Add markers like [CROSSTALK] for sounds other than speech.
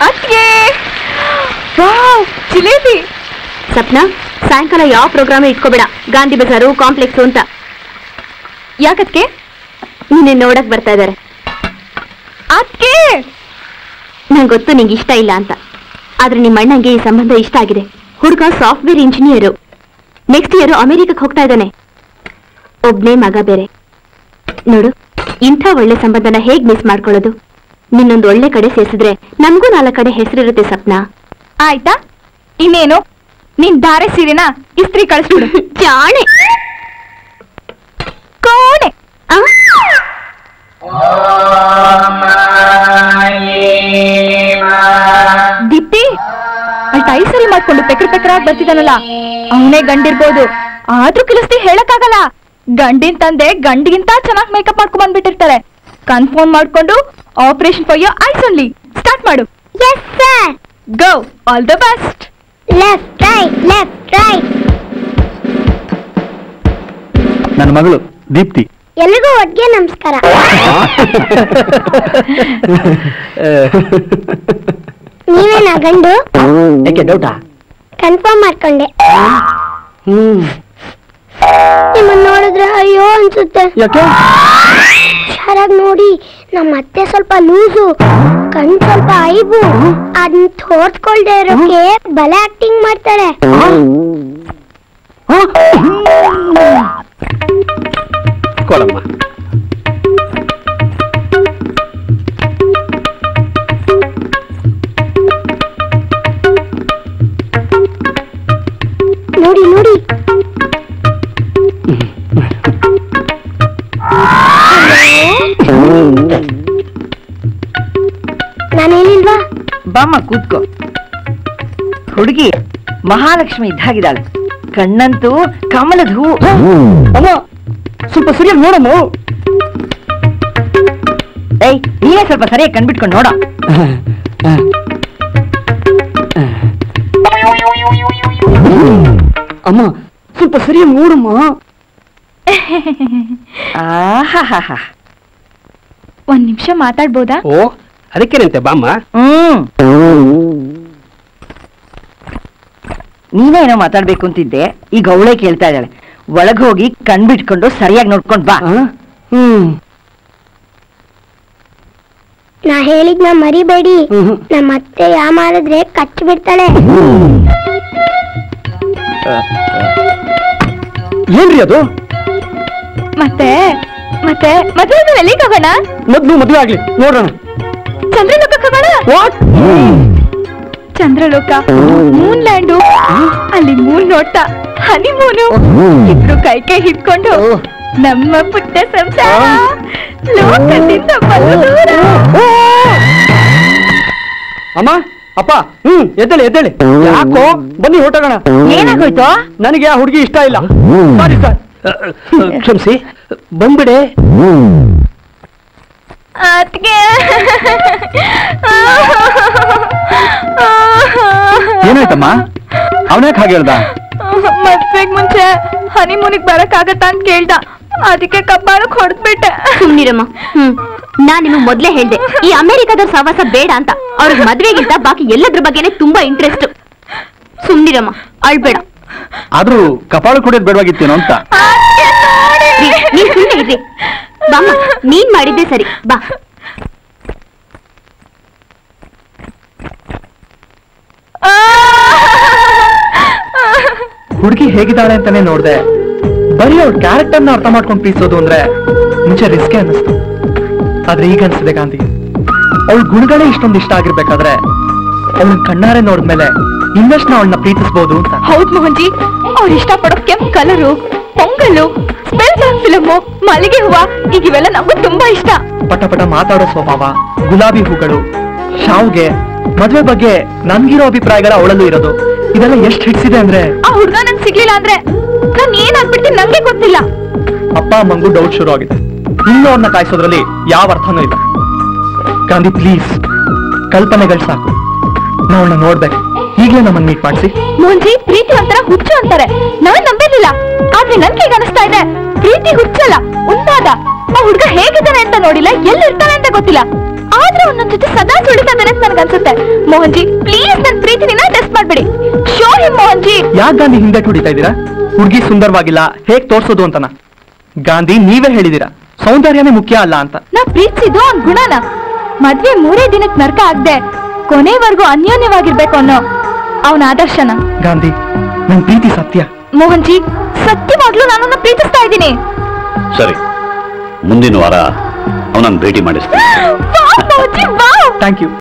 ಅದ್ಗೆ wow, jalebi! Sapna, ಸಾಯಂಕಾಲ ಯಾವ program ಇಟ್ಕೋಬೇಡ. ಗಾಂಧಿ ಬಜಾರು, ಕಾಂಪ್ಲೆಕ್ಸ್ ಅಂತ. ಯಾಕತ್ಕೆ? ನೀನೆ ನೋಡಕ್ ಬರ್ತಾ ಇದ್ದಾರೆ ಅದ್ಕೆ ನಂಗೆ ಗೊತ್ತು ನಿಂಗೆ ಇಷ್ಟ ಇಲ್ಲ ಅಂತ. ಆದ್ರೆ ನಿಮ್ಮ ಅಣ್ಣಂಗೆ ಈ ಸಂಬಂಧ ಇಷ್ಟ ಆಗಿದೆ. ಹುಡುಗ ಸಾಫ್ಟ್ವೇರ್ ಇಂಜಿನಿಯರು. ನೆಕ್ಸ್ಟ್ ಇಯರ್ ಅಮೆರಿಕಕ್ಕೆ ಹೋಗ್ತಾ ಇದ್ದಾನೆ. ಒಬ್ನೇ ಮಗ ಬೇರೆ. ನೋಡು, ಇಂಥ ಒಳ್ಳೆ ಸಂಬಂಧನ ಹೇಗ್ ಮಿಸ್ ಮಾಡ್ಕೊಳ್ಳೋದು? ನಿನ್ನೊಂದು ಒಳ್ಳೆ ಕಡೆ ಸೇರಿಸಿದ್ರೆ ನಮಗೂ ನಾಲ್ಕು ಕಡೆ ಹೆಸರಿರುತ್ತೆ ಸಪ್ನ. ಆಯ್ತಾ? ಇನ್ನೇನು? ನಿನ್ ಧಾರೆ ಸೀರೆನ ಇಸ್ತ್ರಿ ಕಳಿಸ್ಬಿಡು. [LAUGHS] ಜಾಣೆ. ಕೋಣೆ. ಆ? ದೀಪ್ತಿ ಅಲ್ಲಿ ಟೈ ಸರಿ ಮಾಡ್ಕೊಂಡು ಪೆಕ್ರ ಪೆಕ್ರಾಗಿ ಬರ್ತಿದ್ದಾನಲ್ಲ ಅವನೇ ಗಂಡಿರ್ಬೋದು. ಆದ್ರೂ ಕೆಲಸ್ತಿ ಹೇಳಕ್ಕಾಗಲ್ಲ. ಗಂಡಿನ ತಂದೆ ಗಂಡಿಗಿಂತ ಚೆನ್ನಾಗಿ ಮೇಕಪ್ ಮಾಡ್ಕೊಂಡ್ ಬಂದ್ಬಿಟ್ಟಿರ್ತಾರೆ. ಕನ್ಫರ್ಮ್ ಮಾಡ್ಕೊಂಡು operation for your eyes only start ಮಾಡು yes sir go all the best left right left right ನನ್ನ ಮಗಳು ದೀಪ್ತಿ ಎಲ್ರಿಗೂ ಒಟ್ಟಿಗೆ ನಮಸ್ಕಾರ ನೀವೇನಾ ಗಂಡು ಯಾಕೆ ಡೌಟಾ ಕನ್ಫರ್ಮ್ ಮಾಡ್ಕೊಂಡೆ ಹ್ಮ್ ನಿಮ್ಮನ್ನ ನೋಡಿದ್ರೆ ಅಯ್ಯೋ ಅನ್ಸುತ್ತೆ ಯಾಕೆ ನೋಡಿ ನಮ್ಮ ಅತ್ತೆ ಸ್ವಲ್ಪ ಲೂಸು, ಕಣ್ ಸ್ವಲ್ಪ ಐಬು ಅದನ್ನ ತೋರ್ಸ್ಕೊಳ್ದೆ ಇರೋಕೆ ಬಲೆ ಆಕ್ಟಿಂಗ್ ಮಾಡ್ತಾರೆ. ಕೊಡಮ್ಮ. ಬಾಮ್ಮ ಕೂತ್ಕೋ. ಹುಡುಗಿ ಮಹಾಲಕ್ಷ್ಮಿ ಇದ್ದಾಗಿದ್ದಾಳೆ. ಕಣ್ಣಂತೂ ಕಮಲದ ಹೂ. ಅಮ್ಮ ಸ್ವಲ್ಪ ಸರಿಯಾಗಿ ನೋಡಮ್ಮ. ಏಯ್ ನೀನೇ ಸ್ವಲ್ಪ ಸರಿಯಾಗಿ ಕಣ್ಬಿಟ್ಕೊಂಡು ನೋಡ. ಅಮ್ಮ ಸ್ವಲ್ಪ ಸರಿಯಾಗಿ ನೋಡಮ್ಮ. ಒಂದ್ ನಿಮಿಷ ಮಾತಾಡ್ಬೋದಾ? ಓ ಅದಕ್ಕೇನಂತೆ ಬಾಮ್ಮ? ಹ್ಮ್. ನೀನೇ ಏನೋ ಮಾತಾಡ್ಬೇಕು ಅಂತಿದ್ದೆ. ಈಗ ಅವಳೇ ಕೇಳ್ತಾ ಇದ್ದಾಳೆ. ಒಳಗ್ ಹೋಗಿ ಕಣ್ಬಿಟ್ಕೊಂಡು ಸರಿಯಾಗಿ ನೋಡ್ಕೊಂಡ್ ಬಾ? ಹ್ಮ್. ನಾ ಹೇಳಿದ್ನ ಮರಿಬೇಡಿ. ಹ್ಮ್. ನಮ್ಮ ಅತ್ತೆ ಯಾ ಮಾಡಿದ್ರೆ ಕಚ್ಚಿ ಬಿಡ್ತಾಳೆ. ಏನ್ರಿ ಅದು? ಮತ್ತೆ ಮತ್ತೆ ಮದುವೆ ಎಲ್ಲಿಗೆ ಹೋಗೋಣ? ಮೊದ್ಲು ಮದುವೆ ಆಗ್ಲಿ ನೋಡೋಣ. ಚಂದ್ರಲೋಕ ಮೂನ್ ಲ್ಯಾಂಡು ಅಲ್ಲಿ ಮೂನ್ ನೋಟ ಹನಿ ಮೂನು ಇಬ್ರು ಕೈ ಕೈ ಹಿಡ್ಕೊಂಡು ನಮ್ಮ ಪುಟ್ಟ ಸಂಸಾರ ಲೋಕದಿಂದ ಬಲು ದೂರ. ಅಮ್ಮ ಅಪ್ಪ ಹ್ಮ್ ಎದ್ದೇಳಿ ಎದ್ದೇಳಿ. ಯಾಕೋ ಬನ್ನಿ ಹೊರಟೋಗೋಣ ಏನಾಗೋಯ್ತು? ನನಗೆ ಆ ಹುಡುಗಿ ಇಷ್ಟ ಇಲ್ಲ. ಸಾರಿ ಸರ್ ಕ್ಷಮಿಸಿ. ಬಂದ್ಬಿಡೆ. ಅದ್ಕೆ. ಏನಾಯ್ತಮ್ಮ? ಅವನ್ಯಾಕೆ ಹಾಗೆ ಹೇಳ್ದ? ಮದ್ವೆಗ್ ಮುಂಚೆ ಹನಿಮೂನಿಗ್ ಬರಕ್ ಆಗತ್ತಾ ಅಂತ ಕೇಳ್ದ. ಅದಕ್ಕೆ ಕಬ್ಬಾಳಕ್ ಹೊಡೆದ್ಬಿಟ್ಟೆ. ಸುಮ್ನಿರಮ್ಮ. ಹ್ಮ್. ನಾನ್ ನಿಮಗ್ ಮೊದ್ಲೇ ಹೇಳ್ದೆ ಈ ಅಮೆರಿಕದ ಸಹವಾಸ ಬೇಡ ಅಂತ. ಅವ್ರಿಗೆ ಮದ್ವೆಗಿಂತ ಬಾಕಿ ಎಲ್ಲದ್ರ ಬಗ್ಗೆನೆ ತುಂಬಾ ಇಂಟ್ರೆಸ್ಟ್ ಸುಮ್ನಿರಮ್ಮ. ಅಳ್ಬೇಡ. ಆದ್ರೂ ಕಪಾಳು ಕುಡಿಯೋದು ಬೇಡವಾಗಿತ್ತೇನೋ ಅಂತ. ನೀವ್ ಸುಮ್ನೆ ಇರ್ರಿ. ಬಾಮ್ಮ ನೀನ್ ಮಾಡಿದ್ದೆ ಸರಿ. ಬಾ. ಹುಡುಗಿ ಹೇಗಿದ್ದಾಳೆ ಅಂತಾನೆ ನೋಡ್ದೆ. ಬರೀ ಅವ್ರ ಕ್ಯಾರೆಕ್ಟರ್ನ ಅರ್ಥ ಮಾಡ್ಕೊಂಡು ಪೀಸೋದು ಅಂದ್ರೆ ಮುಂಚೆ ರಿಸ್ಕೆ ಅನ್ನಿಸ್ತು. ಆದ್ರೆ ಈಗ ಅನ್ಸಿದೆ ಗಾಂಧಿ. ಅವಳ ಗುಣಗಳೇ ಇಷ್ಟೊಂದು ಇಷ್ಟ ಆಗಿರ್ಬೇಕಾದ್ರೆ ಅವಳ ಕಣ್ಣಾರೆ ನೋಡಿದ್ಮೇಲೆ ಇನ್ನಷ್ಟು ಅವಳನ್ನ ಪ್ರೀತಿಸ್ಬೋದು ಅಂತ. ಹೌದ್ ಮೋಹನ್ಜಿ ಅವ್ರು ಇಷ್ಟಪಡೋ ಕೆಂಪ್ ಕಲರು ಪೊಂಗಲ್ಲು ಸ್ಪೆಲ್ ಫಿಲಮು ಮಲ್ಲಿಗೆ ಹೂವ ಈಗ ಇವೆಲ್ಲ ನಮಗೂ ತುಂಬಾ ಇಷ್ಟ. ಪಟ ಪಟ ಮಾತಾಡೋ ಸ್ವಭಾವ ಗುಲಾಬಿ ಹೂಗಳು ಶಾವ್ಗೆ ಮದ್ವೆ ಬಗ್ಗೆ ನನ್ಗಿರೋ ಅಭಿಪ್ರಾಯಗಳ ಅವಳಲ್ಲೂ ಇರೋದು. ಇದೆಲ್ಲ ಎಷ್ಟು ಹಿಡ್ಸಿದೆ ಅಂದ್ರೆ? ಆ ಹುಡ್ಗ ನಂಗ್ ಸಿಗ್ಲಿಲ್ಲ ಅಂದ್ರೆ ನಾನ್ ಏನಾಗ್ಬಿಡ್ತೀನಿ ನಂಗೆ ಗೊತ್ತಿಲ್ಲ. ಅಪ್ಪ ಅಮ್ಮಂಗೂ ಡೌಟ್ ಶುರು ಆಗಿದೆ. ಇನ್ನು ಅವ್ರನ್ನ ಕಾಯಿಸೋದ್ರಲ್ಲಿ ಯಾವ ಅರ್ಥನೂ ಇಲ್ಲ. ಗಾಂಧಿ ಪ್ಲೀಸ್ ಕಲ್ಪನೆಗಳು ಸಾಕು. ನಾವು ಅವಳನ್ನ ನೋಡ್ಬೇಕು. ಈಗಲೇ ನಮ್ಮನ್ನ ಮೀಟ್ ಮಾಡಿಸಿ ಮೋಹನ್ಜಿ ಪ್ರೀತಿ ಒಂಥರ ಹುಚ್ಚು ಅಂತಾರೆ. ನಾನ್ ನಂಬಿರ್ಲಿಲ್ಲ. ಆದ್ರೆ ನನ್ಗೆ ಈಗ ಅನಿಸ್ತಾ ಇದೆ. ಪ್ರೀತಿ ಹುಚ್ಚಲ್ಲ ಉನ್ಮಾದ ಆ ಹುಡುಗ ಹೇಗಿದ್ದಾನೆ ಅಂತ ನೋಡಿಲ್ಲ ಎಲ್ಲಿರ್ತಾನೆ ಅಂತ ಗೊತ್ತಿಲ್ಲ. ಆದ್ರೆ ಒಂದೊಂದ್ ಜೊತೆ ಸದಾ ಸುಳಿತಾ ಇದ್ದಾನೆ ಅಂತ ನನ್ಗನ್ಸುತ್ತೆ ಮೋಹನ್ಜಿ ಪ್ಲೀಸ್ ನನ್ ಪ್ರೀತಿನ ಟೆಸ್ಟ್ ಮಾಡ್ಬಿಡಿ. Show him Mohanji. ಯಾಕೆ ಗಾಂಧಿ ಹಿಂದೆ ಹೊಡಿತಾ ಇದ್ದೀರಾ? ಹುಡುಗಿ ಸುಂದರವಾಗಿಲ್ಲ ಹೇಗ್ ತೋರ್ಸೋದು ಅಂತನ? ಗಾಂಧಿ ನೀವೇ ಹೇಳಿದೀರಾ ಸೌಂದರ್ಯನೇ ಮುಖ್ಯ ಅಲ್ಲ ಅಂತ. ನಾ ಪ್ರೀತಿಸಿದ್ದು ಅವ್ನ್ ಗುಣನ. ಮದ್ವೆ ಮೂರೇ ದಿನಕ್ ನರ್ಕ ಆಗ್ದೆ ಕೊನೆವರೆಗೂ ಅನ್ಯೋನ್ಯವಾಗಿರ್ಬೇಕು ಅನ್ನೋ ಅವನ ಆದರ್ಶನ ಗಾಂಧಿ ನನ್ ಪ್ರೀತಿ ಸತ್ಯ ಮೋಹನ್ಜಿ ಸತ್ಯವಾಗ್ಲೂ ನಾನನ್ನ ಪ್ರೀತಿಸ್ತಾ ಇದ್ದೀನಿ ಸರಿ ಮುಂದಿನ ವಾರ ಅವನನ್ನು ಭೇಟಿ ಮಾಡಿಸ್ತೀನಿ wow, Mohanji wow thank you